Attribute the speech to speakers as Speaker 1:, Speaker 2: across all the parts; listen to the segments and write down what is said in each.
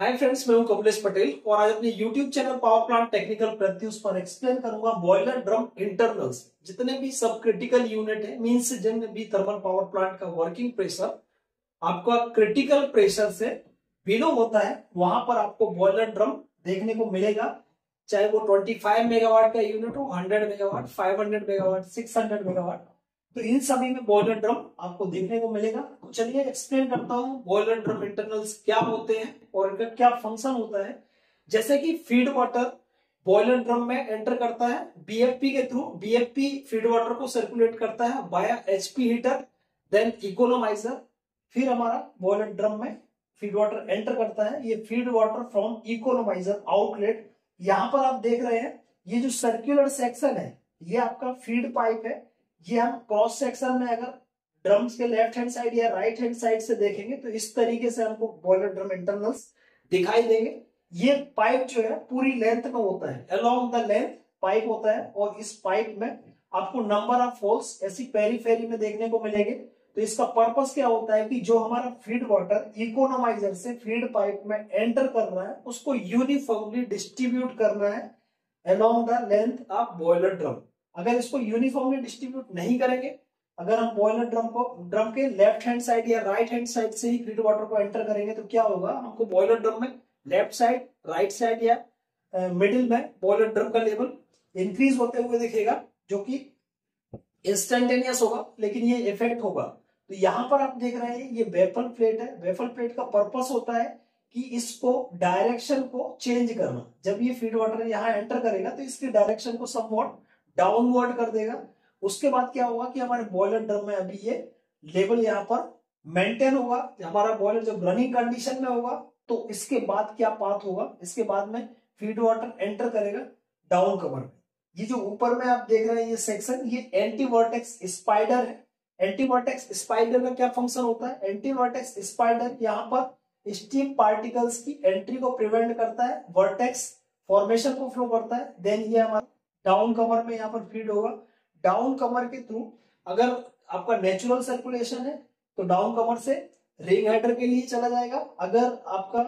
Speaker 1: Hi friends मैं हूँ कमलेश पटेल और आज अपने YouTube channel power plant technical Pratyush पर एक्सप्लेन करूँगा बॉयलर ड्रम इंटरनल्स जितने भी सब क्रिटिकल यूनिट है मीन्स जिन भी थर्मल पावर प्लांट का वर्किंग प्रेशर आपका क्रिटिकल प्रेशर से बिलो होता है, वहाँ पर आपको बॉयलर ड्रम देखने को मिलेगा। चाहे वो 25 मेगावाट का यूनिट हो 100 मेगावाट 500 मेगावाट 600 मेगावाट तो इन सभी में बॉयलर ड्रम आपको देखने को मिलेगा। तो चलिए एक्सप्लेन करता हूँ बॉयलर ड्रम इंटरनल्स क्या होते हैं और इनका क्या फ़ंक्शन होता है। जैसे कि फ़ीड वाटर बॉयलर ड्रम में एंटर करता है बीएफपी के थ्रू बीएफपी फ़ीड वाटर को सर्कुलेट करता है via HP heater then economiser फिर हमारा बॉयलर ड्रम में फ़ीड वाटर एंटर करता है। ये feed water from economiser outlet यहाँ पर आप देख रहे हैं, ये जो सर्कुलर सेक्शन है, ये आपका फ़ीड पाइप है। ये हम क्रॉस सेक्शन में अगर ड्रम्स के लेफ़्ट हैंड साइड या राइट हैंड साइड से देखेंगे तो इस तरीके से हमको बॉयलर ड्रम इंटरनल्स दिखाई देंगे। ये पाइप जो है, पूरी लेंथ में होता है। अलोंग द लेंथ पाइप होता है और इस पाइप में आपको नंबर ऑफ़ होल्स ऐसी पेरी फेरी में देखने को मिलेंगे। तो इसका पर्पस क्या होता है कि जो हमारा फ़ीड वाटर इकोनोमाइजर से फ़ीड पाइप में एंटर कर रहा है, उसको यूनिफॉर्मली डिस्ट्रीब्यूट करना है। Along the length of boiler drum अगर इसको यूनिफॉर्मली डिस्ट्रीब्यूट नहीं करेंगे, अगर हम बॉयलर ड्रम को ड्रम के लेफ़्ट हैंड साइड या राइट हैंड साइड से ही फ़ीड वाटर को एंटर करेंगे तो क्या होगा? हमको बॉयलर ड्रम में लेफ़्ट साइड राइट साइड या मिडिल में बॉयलर ड्रम का लेवल इंक्रीज होते हुए दिखेगा, जो कि इंस्टेंटेनियस होगा, लेकिन ये इफ़ेक्ट होगा। तो यहाँ पर आप देख रहे हैं, ये वेफल प्लेट है। वेफल प्लेट का पर्पस होता है कि इसको डायरेक्शन को चेंज करना। जब ये फ़ीड वाटर यहाँ एंटर करेगा तो इसके डायरेक्शन को समवॉट डाउनवर्ड कर देगा। उसके बाद क्या होगा कि हमारे बॉयलर ड्रम में अभी ये लेवल यहाँ पर मेंटेन होगा। हमारा बॉयलर जब रनिंग कंडीशन में होगा तो इसके बाद क्या पाथ होगा? इसके बाद में फ़ीड वाटर एंटर करेगा डाउन कवर में ये जो ऊपर में आप देख रहे हैं ये सेक्शन ये एंटी वर्टेक्स स्पाइडर है। एंटी वर्टेक्स स्पाइडर का क्या फ़ंक्शन होता है? एंटी वर्टेक्स स्पाइडर यहाँ पर स्टीम पार्टिकल्स की एंट्री को प्रिवेंट करता है। वर्टेक्स फॉर्मेशन को फ्लो करता है। देन ये हमारा डाउन कमर में यहाँ पर फ़ीड होगा। डाउन कमर के थ्रू अगर आपका नेचुरल सर्कुलेशन है तो डाउन कमर से रिंग हेडर के लिए चला जाएगा। अगर आपका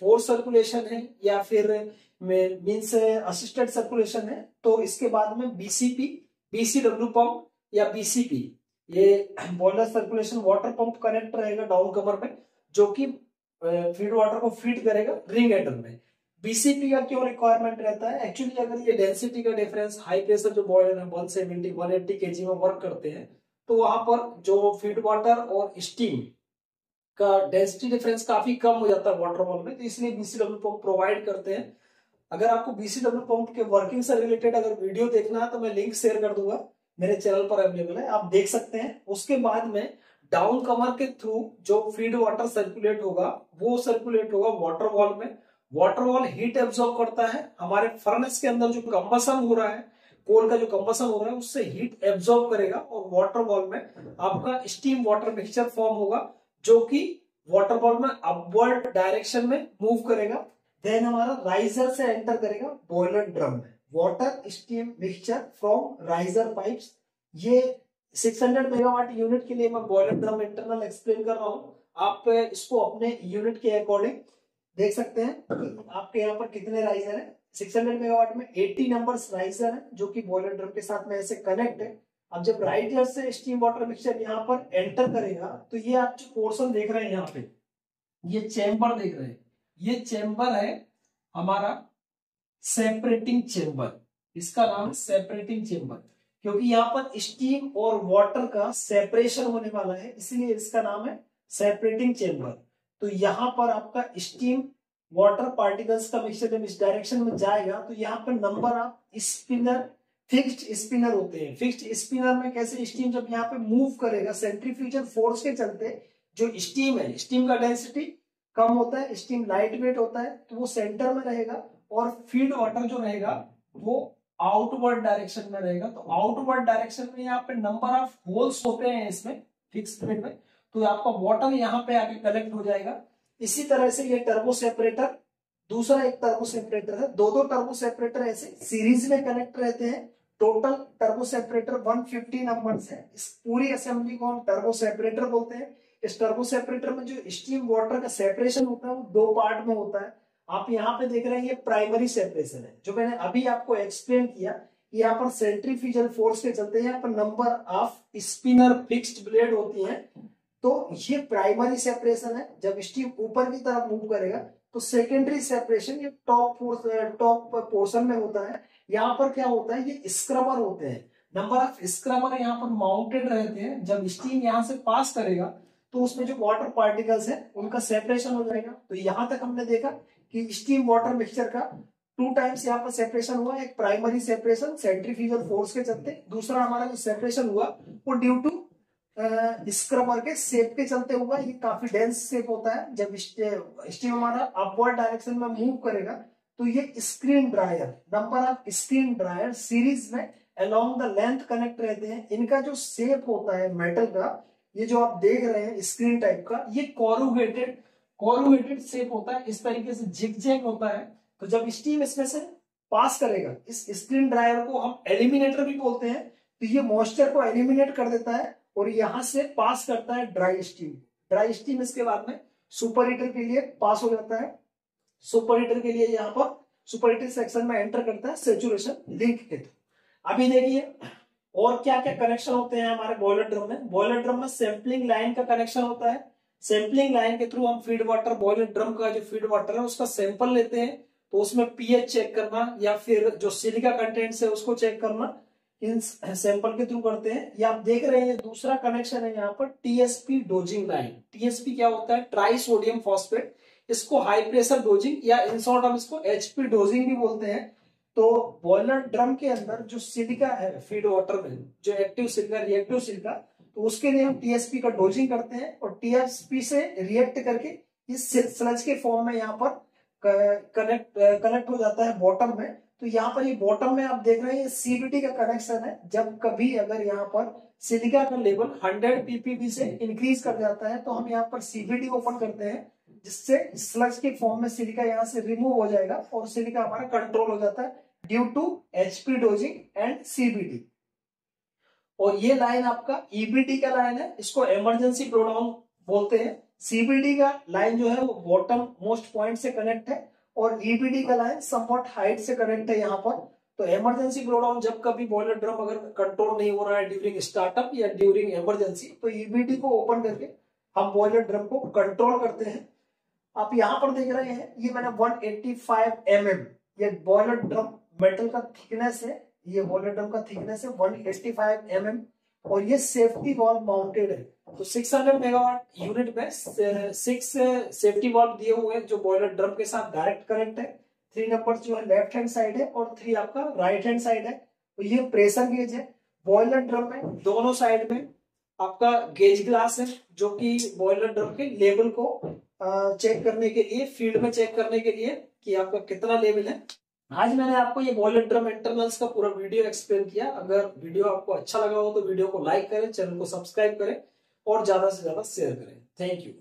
Speaker 1: फोर्स सर्कुलेशन है या फिर मीन्स असिस्टेड सर्कुलेशन है तो इसके बाद में बीसीपी बीसीडब्ल्यू पंप या बीसीपी ये boiler circulation water pump connect रहेगा डाउन कमर में, जो कि फ़ीड वाटर को फ़ीड करेगा रिंग हेडर में। बीसीपी का क्यों रिक्वायरमेंट रहता है? एक्चुअली अगर ये डेंसिटी का डिफरेंस हाई प्रेशर जो बॉयलर है one seventy one eighty K G में वर्क करते हैं तो वहाँ पर जो फ़ीड वाटर और स्टीम का डेंसिटी डिफरेंस काफ़ी कम हो जाता है वाटर बॉल में तो इसलिए बीसीडब्ल्यू पंप प्रोवाइड करते हैं। अगर आपको बीसीडब्ल्यू पंप के वर्किंग से रिलेटेड अगर वीडियो देखना है तो मैं लिंक शेयर कर दूँगा। मेरे चैनल पर अवेलेबल है। आप देख सकते हैं। उसके बाद में डाउन कमर के थ्रू जो फ़ीड वाटर सर्कुलेट होगा, वो सर्कुलेट होगा वाटर वॉल में। वाटर वॉल हीट एब्जॉर्ब करता है। हमारे फर्नेस के अंदर जो कंबसन हो रहा है कोल का जो कंबसन हो रहा है, उससे हीट एब्जॉर्ब करेगा और वाटर वॉल में आपका स्टीम वाटर मिक्सचर फॉर्म होगा, जो कि वाटर बॉल में अपवर्ड डायरेक्शन में मूव करेगा। देन हमारा राइजर से एंटर करेगा बॉयलर ड्रम में। Water steam mixture from riser pipes ये 600 मेगावाट यूनिट के लिए मैं बॉयलर ड्रम इंटरनल एक्सप्लेन कर रहा हूँ। आप इसको अपने यूनिट के अकॉर्डिंग देख सकते हैं। आपके यहाँ पर कितने राइजर है? 600 मेगावाट में 80 नंबर्स राइजर है, जो कि बॉयलर ड्रम के साथ में ऐसे कनेक्ट है। अब जब राइजर से स्टीम वाटर मिक्सचर यहाँ पर एंटर करेगा तो ये आप जो पोर्सन देख रहे हैं यहाँ पे। ये चैम्बर देख रहे हैं। ये चैम्बर है हमारा सेपरेटिंग चैम्बर इसका नाम है सेपरेटिंग चैम्बर क्योंकि यहाँ पर स्टीम और वाटर का सेपरेशन होने वाला है, इसलिए इसका नाम है सेपरेटिंग चेम्बर तो यहाँ पर आपका स्टीम वाटर पार्टिकल्स का मिक्सचर जब इस डायरेक्शन में जाएगा तो यहाँ पर number of spinner fixed spinner होते हैं। फिक्स्ड स्पिनर में कैसे स्टीम जब यहाँ पे मूव करेगा सेंट्रीफ्यूजल फोर्स के चलते जो स्टीम है स्टीम का डेंसिटी कम होता है स्टीम लाइट वेट होता है तो वो सेंटर में रहेगा और फ़ीड वाटर जो रहेगा, वो आउटवर्ड डायरेक्शन में रहेगा। तो आउटवर्ड डायरेक्शन में यहाँ पे नंबर ऑफ़ होल्स होते हैं इसमें फिक्स में। तो आपका वाटर यहाँ पे आके कलेक्ट हो जाएगा। इसी तरह से ये टर्बो सेपरेटर दूसरा एक टर्बो सेपरेटर है। दो दो टर्बो सेपरेटर ऐसे सीरीज़ में कनेक्ट रहते हैं। टोटल टर्बो सेपरेटर 150 नंबर है। इस पूरी असेंबली को हम टर्बो सेपरेटर बोलते हैं। इस टर्बो सेपरेटर में जो स्टीम वाटर का सेपरेशन होता है, वो दो पार्ट में होता है। आप यहाँ पे देख रहे हैं, ये प्राइमरी सेपरेशन है। जो मैंने अभी आपको एक्सप्लेन किया यहाँ पर सेंट्रीफ्यूजल फोर्स के चलते यहाँ पर number of spinner fixed blade होती हैं। तो ये प्राइमरी सेपरेशन है। जब स्टीम ऊपर की तरफ़ मूव करेगा तो सेकेंडरी सेपरेशन ये टॉप टॉप पोर्शन में होता है। यहाँ पर क्या होता है? ये स्क्रबर होते हैं। नंबर ऑफ़ स्क्रबर यहाँ पर माउंटेड रहते हैं। जब स्टीम यहाँ से पास करेगा तो उसमें जो वाटर पार्टिकल्स है, उनका सेपरेशन हो जाएगा। तो यहाँ तक हमने देखा कि स्टीम वाटर मिक्सचर का टू टाइम्स यहाँ पर सेपरेशन हुआ। एक प्राइमरी सेपरेशन सेंट्रीफ्यूगल फोर्स के चलते, दूसरा हमारा जो सेपरेशन हुआ, वो ड्यू टू स्क्रबर के शेप के चलते हुआ ये काफ़ी डेंस शेप होता है। जब स्टीम हमारा अपवर्ड डायरेक्शन में मूव करेगा तो ये screen dryer number of screen dryer series में अलोंग द लेंथ कनेक्ट रहते हैं। इनका जो शेप होता है मेटल का, ये जो आप देख रहे हैं स्क्रीन टाइप का, ये कॉरुगेटेड कॉरुगेटेड सेप होता है। इस तरीके से जिग होता है। तो जब स्टीम इसमें से पास करेगा, इस स्क्रीन ड्रायर को हम एलिमिनेटर भी बोलते हैं। तो ये मॉइस्चर को एलिमिनेट कर देता है। और यहाँ से पास करता है ड्राई स्टीम। ड्राई स्टीम इसके बाद में सुपर हीटर के लिए पास हो जाता है। सुपर हीटर के लिए यहाँ पर सुपर हीटर सेक्शन में एंटर करता है सेचुरेशन लिंक के थ्रू। अभी देखिए, और क्या क्या कनेक्शन होते हैं हमारे बॉयलर ड्रम में? बॉयलर ड्रम में सैंपलिंग लाइन का कनेक्शन होता है। सैंपलिंग लाइन के थ्रू हम फ़ीड वाटर, बॉयलर ड्रम का जो फ़ीड वाटर है उसका सैंपल लेते हैं। तो उसमें पीएच चेक करना या फिर जो सिलिका कंटेंट है उसको चेक करना। इन सैंपल के थ्रू करते हैं। या आप देख रहे हैं दूसरा कनेक्शन है यहाँ पर टीएसपी डोजिंग लाइन टीएसपी क्या होता है? ट्राई सोडियम फॉस्फेट इसको हाई प्रेशर डोजिंग या इन शॉर्ट हम इसको एचपी डोजिंग भी बोलते हैं। तो बॉयलर ड्रम के अंदर जो सिलिका है फ़ीड वाटर में, जो एक्टिव सिलिका रिएक्टिव सिलिका तो उसके लिए हम टीएसपी का डोजिंग करते हैं और टीएसपी से रिएक्ट करके इस स्लज के फॉर्म में यहाँ पर कनेक्ट कनेक्ट हो जाता है बॉटम में। तो यहाँ पर ये बॉटम में आप देख रहे हैं सीबीटी का कनेक्शन है। जब कभी अगर यहाँ पर सिलिका का लेवल 100 पीपीबी से इंक्रीज कर जाता है तो हम यहाँ पर सीबीटी ओपन करते हैं, जिससे स्लज के फॉर्म में सिलिका यहाँ से रिमूव हो जाएगा और सिलिका हमारा कंट्रोल हो जाता है due to HP dosing and CBD और ये लाइन आपका ईबीडी e का लाइन है, इसको इमरजेंसी प्रोडाउन बोलते हैं। सीबीडी का लाइन जो है वो बॉटम मोस्ट पॉइंट से कनेक्ट है और ईबीडी का लाइन समवट हाइट से कनेक्ट है यहाँ पर। तो इमरजेंसी ब्लोडाउन जब कभी बॉयलर ड्रम अगर कंट्रोल नहीं हो रहा है ड्यूरिंग स्टार्टअप या ड्यूरिंग इमरजेंसी तो ईबीडी e को ओपन करके हम बॉयलर ड्रम को कंट्रोल करते हैं। आप यहाँ पर देख रहे हैं, ये मैंने 185 mm ये बॉयलर ड्रम मेटल का थिकनेस है, ये बॉयलर ड्रम का थिकनेस है 185 mm और ये सेफ्टी वॉल्व माउंटेड है। तो 600 मेगावाट यूनिट में सिक्स सेफ्टी वॉल्व दिए हुए हैं, जो बॉयलर ड्रम के साथ डायरेक्ट कनेक्ट है। थ्री नंबर जो है लेफ़्ट हैंड साइड है और थ्री आपका राइट हैंड साइड है। तो ये प्रेशर गेज है। बॉयलर ड्रम में दोनों साइड में आपका गेज ग्लास है, जो कि बॉयलर ड्रम के लेवल को चेक करने के लिए फ़ील्ड में चेक करने के लिए कि आपका कितना लेवल है। आज मैंने आपको ये बॉयलर ड्रम इंटरनल्स का पूरा वीडियो एक्सप्लेन किया। अगर वीडियो आपको अच्छा लगा हो तो वीडियो को लाइक करें चैनल को सब्सक्राइब करें और ज़्यादा से ज़्यादा शेयर करें। Thank you